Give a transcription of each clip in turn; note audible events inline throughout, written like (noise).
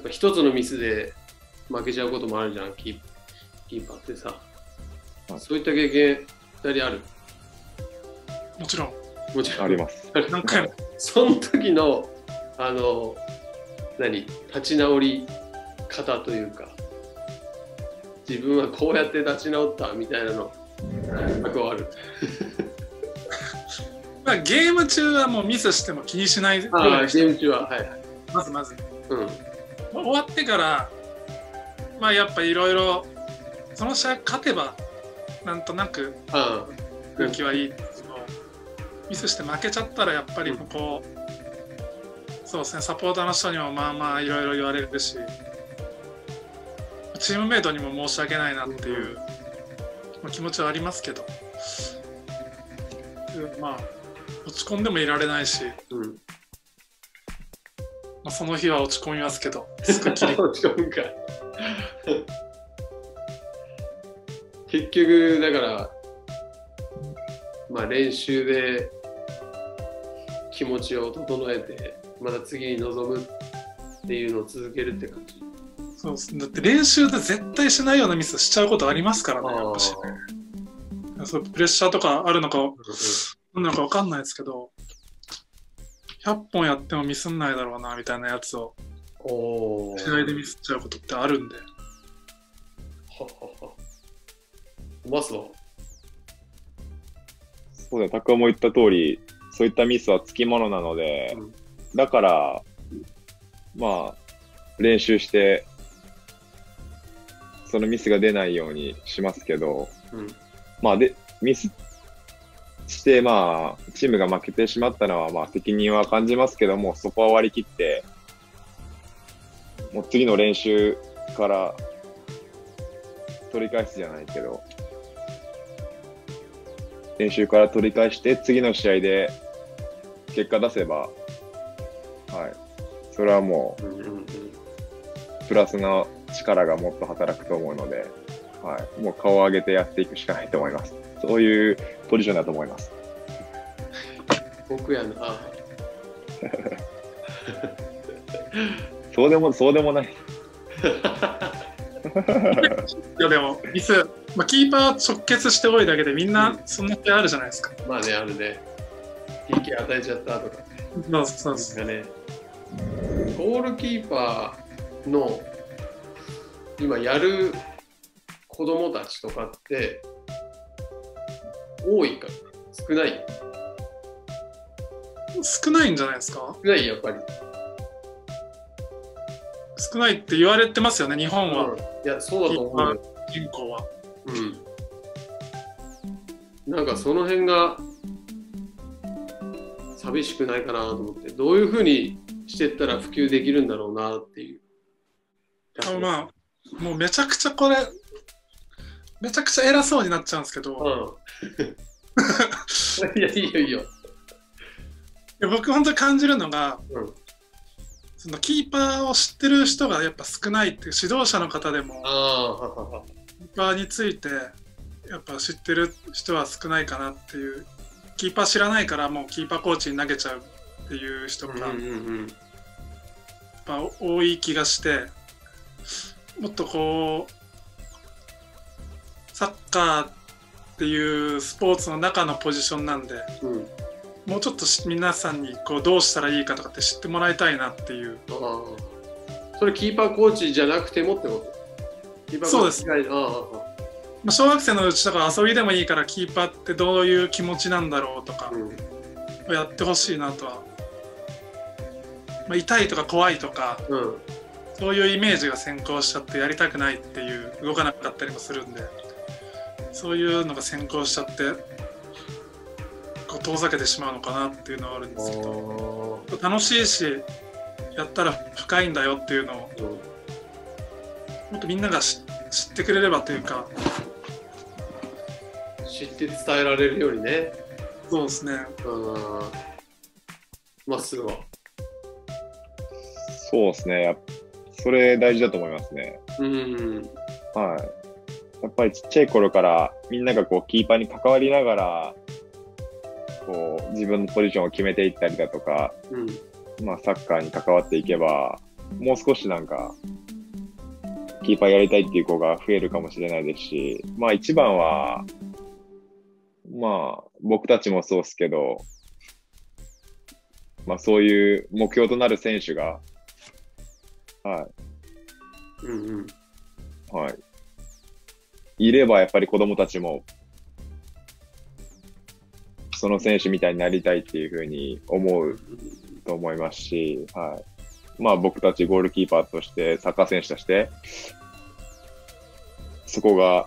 っぱ一つのミスで負けちゃうこともあるじゃん、キーキーパーってさ。はいそういった経験、二人ある？もちろん、もちろん。あります。何回も。その時の、あの、何、立ち直り方というか、自分はこうやって立ち直ったみたいなの、なんかある。(laughs) まあ、ゲーム中はもうミスしても気にしないぐあゲーム中は、はいはい。まずまず。うん。終わってから、まあやっぱいろいろ、その試合勝てば、なんとなく空気はいいんですけど、ミスして負けちゃったらやっぱりここ、そうですね、サポーターの人にもまあまあいろいろ言われるし、チームメイトにも申し訳ないなっていう、気持ちはありますけど、うんまあ、落ち込んでもいられないし、うん。まあ、その日は落ち込みますけど、すぐ切り落ち込むか。結局、だから、まあ練習で気持ちを整えて、また次に臨むっていうのを続けるって感じ。そうだって練習で絶対しないようなミスしちゃうことありますからね、やっぱしそうプレッシャーとかあるのか、なんなのか分かんないですけど、100本やってもミスんないだろうなみたいなやつをおお。試合でミスっちゃうことってあるんで、ははは。マスはそうだ、タクも言った通り、そういったミスはつきものなので、うんだから、まあ、練習して、そのミスが出ないようにしますけど、うん。まあ、で、ミスして、まあ、チームが負けてしまったのは、まあ、責任は感じますけども、そこは割り切って、もう次の練習から取り返すじゃないけど、練習から取り返して、次の試合で結果出せば、はい。それはもうプラスの力がもっと働くと思うので、はい。もう顔を上げてやっていくしかないと思います。そういうポジションだと思います。僕やな。あ (laughs) そうでも、そうでもない。いやでもミス、まあ、キーパー直結して多いだけでみんなそんな手あるじゃないですか。まあね、あるね。PK 与えちゃったとか。そうそうそうがね、ゴールキーパーの今やる子供たちとかって多いか少ない？少ないんじゃないですか？少ないやっぱり。少ないって言われてますよね、日本は、うん、いや、そうだと思うよ。人口は。うん。なんかその辺が寂しくないかなと思って、どういうふうにしてったら普及できるんだろうなっていう。あまあ、もうめちゃくちゃこれ、めちゃくちゃ偉そうになっちゃうんですけど、うん。いや、いいよいいよ。僕本当に感じるのが、うんそのキーパーを知ってる人がやっぱ少ないっていう指導者の方でも。キーパーについてやっぱ知ってる人は少ないかなっていうキーパー知らないからもうキーパーコーチに投げちゃうっていう人がやっ。ぱ多い気がしてもっとこうサッカーっていうスポーツの中のポジションなんでうん。もうちょっとし皆さんにこうどうしたらいいかとかって知ってもらいたいなっていう。それキーパーコーチじゃなくてもってこと？キーパーコーチ。以外あああまあ小学生のうちとか遊びでもいいからキーパーってどういう気持ちなんだろうとかあ、うん。やってほしいなとは、まあ、痛いとか怖いとかうん。そういうイメージが先行しちゃってやりたくないっていう動かなかったりもするんでそういうのが先行しちゃってこう遠ざけてしまうのかなっていうのはあるんですけどあ楽しいしやったら深いんだよっていうのをもっとみんなが知知ってくれればというか知って伝えられるようにね。そうですねうん。まっすぐは？そうですね。やっそれ大事だと思いますね。うん。はい。やっぱりちっちゃい頃からみんながこうキーパーに関わりながら、こう自分のポジションを決めていったりだとか、うん。まあサッカーに関わっていけば、もう少しなんか、キーパーやりたいっていう子が増えるかもしれないですし、まあ一番は、まあ僕たちもそうですけど、まあそういう目標となる選手が、はうんうん。い、はい。いればやっぱり子供たちも、その選手みたいになりたいっていうふうに思うと思いますし、はい。まあ僕たちゴールキーパーとして、サッカー選手として、そこが、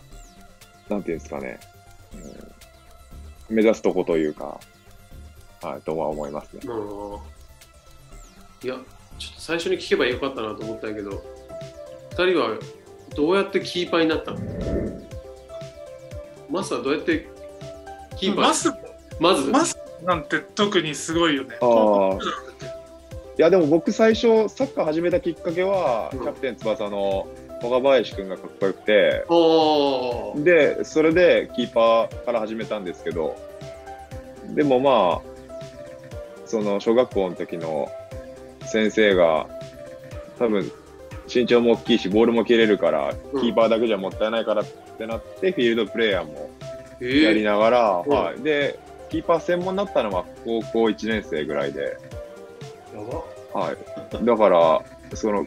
なんていうんですかね、うん目指すとこというか、はい、とは思いますね。いや、ちょっと最初に聞けばよかったなと思ったけど、2人はどうやってキーパーになったの？マスはどうやってキーパー？マス、まず、マスなんて特にすごいよね。(laughs) いや、でも僕最初、サッカー始めたきっかけは、うん。キャプテン翼の若林くんがかっこよくて、で、それでキーパーから始めたんですけど、でもまあ、その小学校の時の先生が、多分身長も大きいし、ボールも蹴れるから、うん。キーパーだけじゃもったいないからってなって、フィールドプレイヤーもえ。やりー、ながら、うん。はい。で、キーパー専門になったのは高校1年生ぐらいで、やば。はい。だから、その、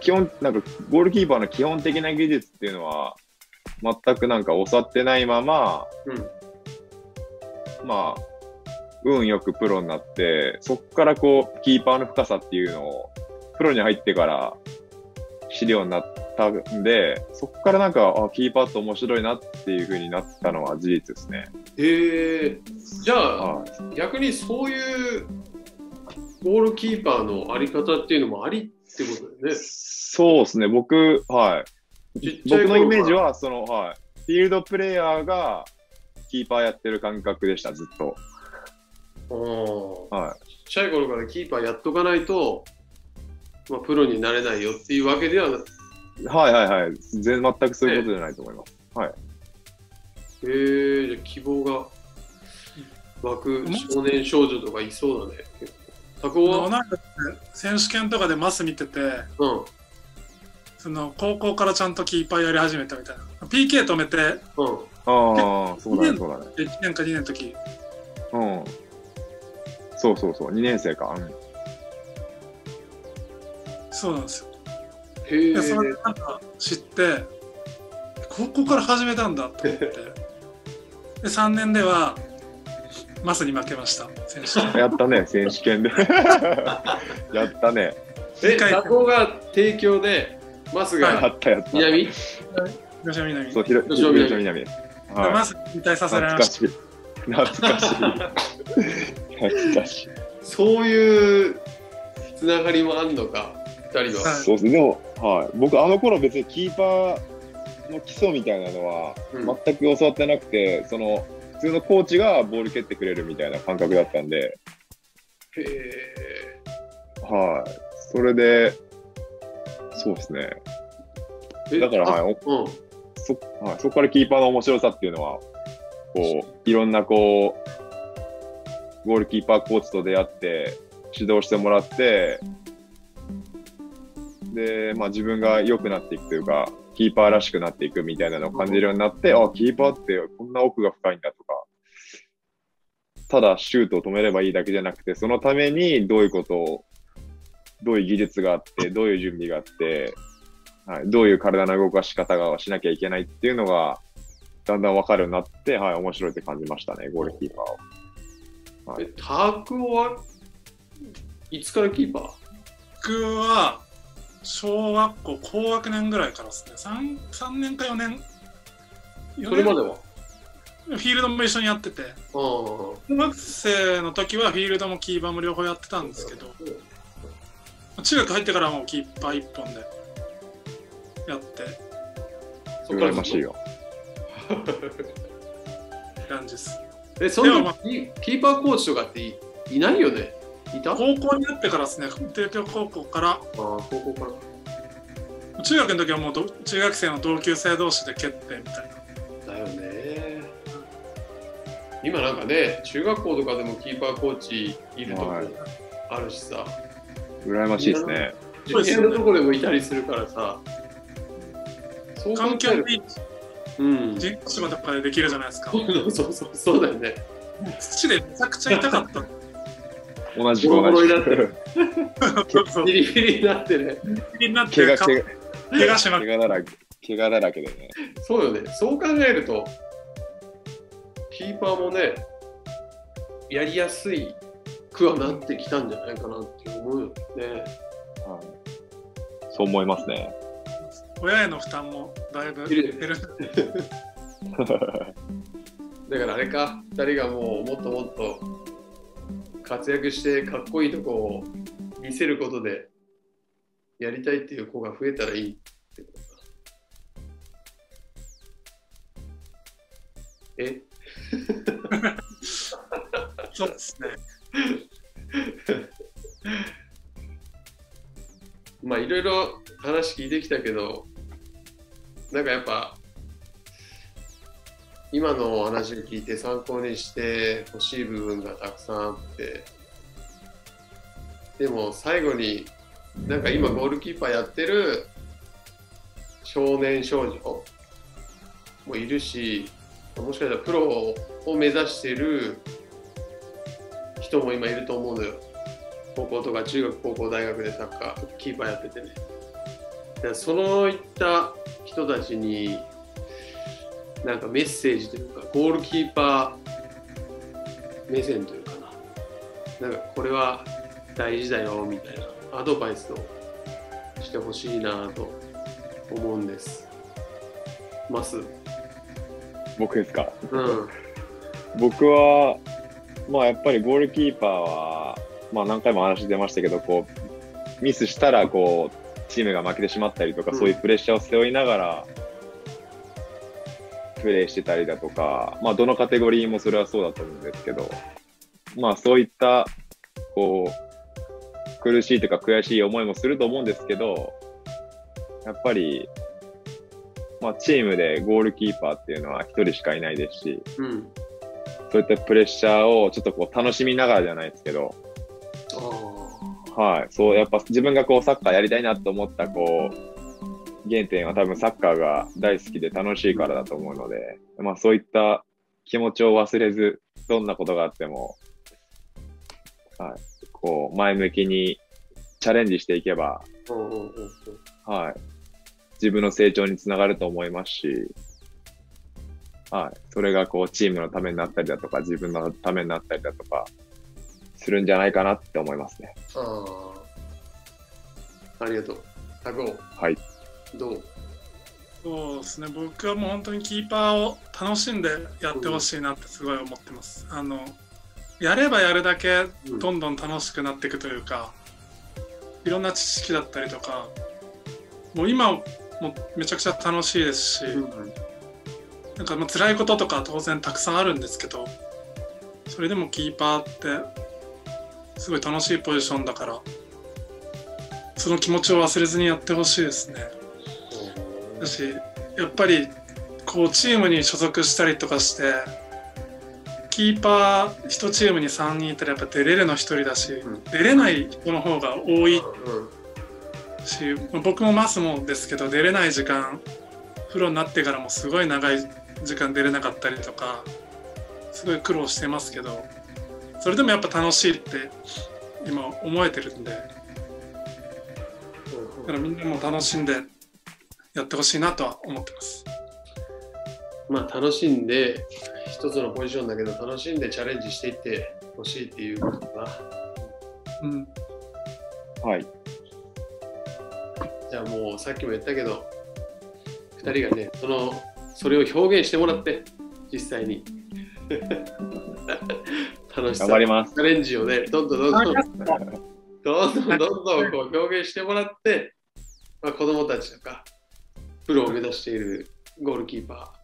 基本、なんか、ゴールキーパーの基本的な技術っていうのは、全くなんか教わってないまま、うん。まあ、運よくプロになって、そこからこう、キーパーの深さっていうのを、プロに入ってから知るようになったんで、そこからなんか、あ、キーパーって面白いなっていう風になったのは事実ですね。えー、じゃあ、はい。逆にそういうゴールキーパーのあり方っていうのもありってことだよね。そうですね、僕、はい。僕のイメージは、その、はい。フィールドプレイヤーが、キーパーやってる感覚でした、ずっと。うんはちっちゃい頃からキーパーやっとかないと、まあ、プロになれないよっていうわけではなくい。はいはいはい。全全くそういうことじゃないと思います。えー、じゃあ希望が湧く少年少女とかいそうだね。タコは、なんかね選手権とかでマス見てて、うん、その高校からちゃんとキーパーやり始めたみたいな。PK 止めて、うん、ああ、そうだね、そうだね。1年か2年の時、うん。そうそうそう、2年生か。うんそうなんですよ。へえで、それでなんか知って、高校から始めたんだと思って。(laughs) で、3年では、マスに負けました、選手権。(laughs) やったね、選手権で。(laughs) やったね。え、タコが提供で、マスやがったやった。南？吉野南。そう、ひろ吉野南広島南です。はいマス引退させられまし懐かしい。懐かしい。懐かしい。そういうつながりもあんのか、二人は。はいそうですね。でも、はい。僕、あの頃別にキーパーの基礎みたいなのはうん全く教わってなくて、その、普通のコーチがボール蹴ってくれるみたいな感覚だったんで、へえ。はい。それで、そうですね。えだからあはいうん。そ,、はい、そこからキーパーの面白さっていうのは、こう、いろんなこう、ゴールキーパーコーチと出会って、指導してもらって、で、まあ自分が良くなっていくというか、キーパーらしくなっていくみたいなのを感じるようになって、あ、キーパーってこんな奥が深いんだとか、ただシュートを止めればいいだけじゃなくて、そのためにどういうことを、どういう技術があって、どういう準備があって、はい、どういう体の動かし方がしなきゃいけないっていうのが、だんだん分かるようになって、はい、面白いって感じましたね、ゴールキーパーを。はい。え、タクオはいつからキーパー？僕は、小学校高学年ぐらいからですね。3, 3年か4年。4それまでは？フィールドも一緒にやってて。小学生の時はフィールドもキーパーも両方やってたんですけど、中学入ってからはもうキーパー一本でやってそっから羨ましいよ。感じです。え、その時キーパーコーチとかっていいないよね？いた？ああ、高校になってからですね、帝京高校から、高校から。中学の時はもうど中学生の同級生同士で決定みたいな。だよね。今なんかね、中学校とかでもキーパーコーチいるとこはいあるしさ。羨ましいですね。ジュニアのところでもいたりするからさ。そう環境もいいうん。人工芝とかでできるじゃないですか。(laughs) そうそうそう、そうだよね。土でめちゃくちゃ痛かった。同じくボロボロ同じになってるく。そうそう。ビリビリになってね。気になって怪我、か怪我、怪我しまく怪我だらけ、怪我だらけでね。そうよね。そう考えると、キーパーもね、やりやすいくはなってきたんじゃないかなって思うよね。はいそう思いますね。親への負担もだいぶ減る。(laughs) だからあれか、2人がもうもっともっと活躍してかっこいいとこを見せることでやりたいっていう子が増えたらいいってことか。え？(laughs) そうですね。(laughs) まあいろいろ話聞いてきたけど、なんかやっぱ今の話を聞いて参考にしてほしい部分がたくさんあって、でも最後になんか今ゴールキーパーやってる少年少女もいるし、もしかしたらプロを目指してる人も今いると思うのよ。高校とか中学、高校、大学でサッカー、キーパーやっててね。そういった人たちに、なんかメッセージというか、ゴールキーパー目線というかな、なんかこれは大事だよみたいなアドバイスをしてほしいなと思うんです。ます。僕ですか？うん。僕は、まあやっぱりゴールキーパーは、まあ何回も話出ましたけど、こう、ミスしたら、こう、チームが負けてしまったりとか、うんそういうプレッシャーを背負いながら、プレーしてたりだとか、まあどのカテゴリーもそれはそうだと思うんですけど、まあそういった、こう、苦しいというか悔しい思いもすると思うんですけど、やっぱり、まあチームでゴールキーパーっていうのは一人しかいないですし、うん。そういったプレッシャーをちょっとこう楽しみながらじゃないですけど、あはい、そう、やっぱ自分がこうサッカーやりたいなと思ったこう、原点は多分サッカーが大好きで楽しいからだと思うので、まあそういった気持ちを忘れず、どんなことがあっても、はい、こう前向きにチャレンジしていけば。はい、自分の成長につながると思いますし、はい、それがこうチームのためになったりだとか、自分のためになったりだとか、するんじゃないかなって思いますね。ああ。ありがとう。はい。どう？そうですね。僕はもう本当にキーパーを楽しんでやってほしいなってすごい思ってます。あの、やればやるだけうんどんどん楽しくなっていくというか、いろんな知識だったりとか、もう今もめちゃくちゃ楽しいですし、なんかまあ辛いこととか当然たくさんあるんですけど、それでもキーパーってすごい楽しいポジションだから、その気持ちを忘れずにやってほしいですね。だし、やっぱりこうチームに所属したりとかして、キーパー1チームに3人いたらやっぱ出れるの1人だし、うん出れない人の方が多いうん。し僕もマスもですけど出れない時間プロになってからもすごい長い時間出れなかったりとかすごい苦労してますけどそれでもやっぱ楽しいって今思えてるんでだからみんなも楽しんでやってほしいなとは思ってます。まあ楽しんで、一つのポジションだけど、楽しんでチャレンジしていってほしいっていうことかな。うん、はい。じゃあもうさっきも言ったけど、2人がね、そのそれを表現してもらって、実際に。(laughs) 楽しさ、頑張ります。チャレンジをね、どんどんどんどん、どんどんはどんどんこう表現してもらって、まあ、子供たちとか、プロを目指しているゴールキーパ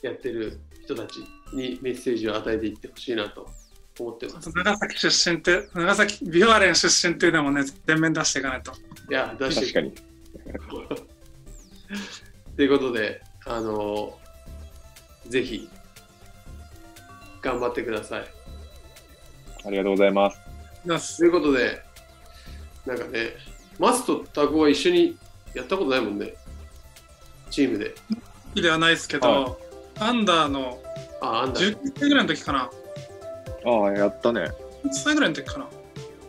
ーやってる人たちにメッセージを与えていってほしいなと思ってます。長崎出身って長崎ビュアレン出身っていうのもね全面出していかないと。いや、出して確かに。(laughs) ということで、あのぜひ頑張ってください。ありがとうございますということで、なんかね、マスとタコは一緒にやったことないもんね。チームで。ではないですけど、はアンダーのあ、あんだ。19歳ぐらいの時かな。ああ、やったね。1歳ぐらいの時かな。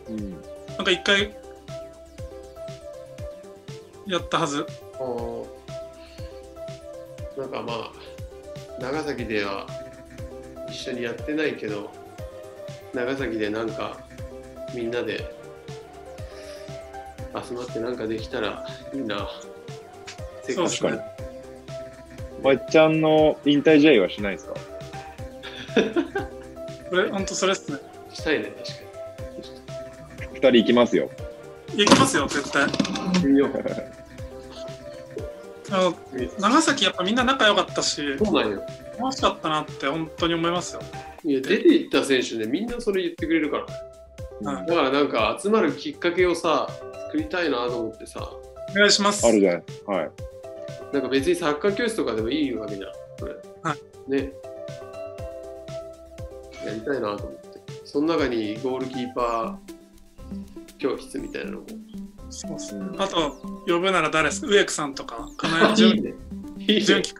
うん。なんか一回、やったはず。なんかまあ、長崎では一緒にやってないけど、長崎でなんかみんなで集まってなんかできたらいいな。せっかくそう確かまっちゃんの引退試合はしないですか？(laughs) これ、ほんとそれっすね。したいね、確二人行きますよ。行きますよ、絶対。かに。よあの長崎やっぱみんな仲良かったし、そうなんよ。楽しかったなって本当に思いますよ。いや、出て行った選手ね、みんなそれ言ってくれるから。はいだからなんか集まるきっかけをさ、作りたいなと思ってさ、お願いします。あるじゃない。はい。なんか別にサッカー教室とかでもいいわけじゃん、それ。はね。やりたいなと思って。その中にゴールキーパー教室みたいなのも。そうっすねあと、呼ぶなら誰です？か植木さんとか、金井純いいね。いいね純喜。(laughs) ん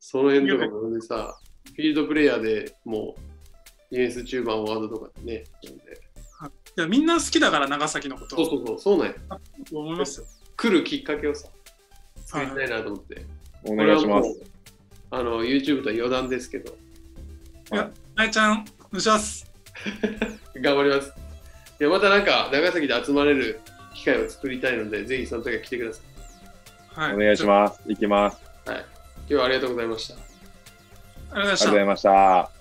その辺とかもでさ、フィールドプレイヤーでもう、ディフェンス中盤ワードとかでね、なんでいやみんな好きだから長崎のことそうそうそう、そうなんや。思いますよ。来るきっかけをさ、作りたいなと思って。お願いしますあの、YouTube とは余談ですけど、あいちゃん、お願いします。(laughs) 頑張ります。いや、またなんか、長崎で集まれる機会を作りたいので、ぜひその時は来てくださはい、お願いします。行きます。い。はい。今日はありがとうございました。す。ありがとうございましたありがとうござい。ました。